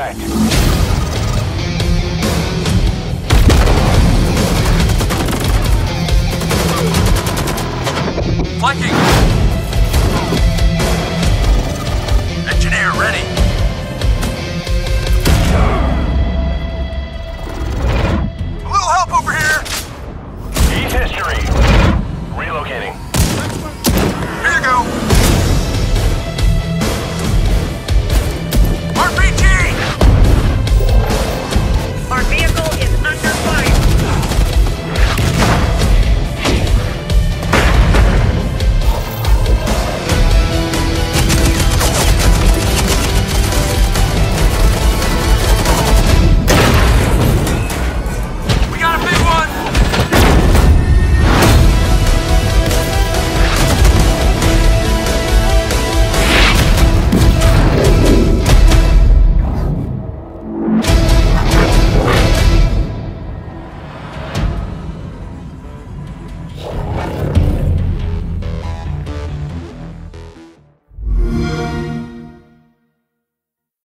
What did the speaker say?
contact. Flanking!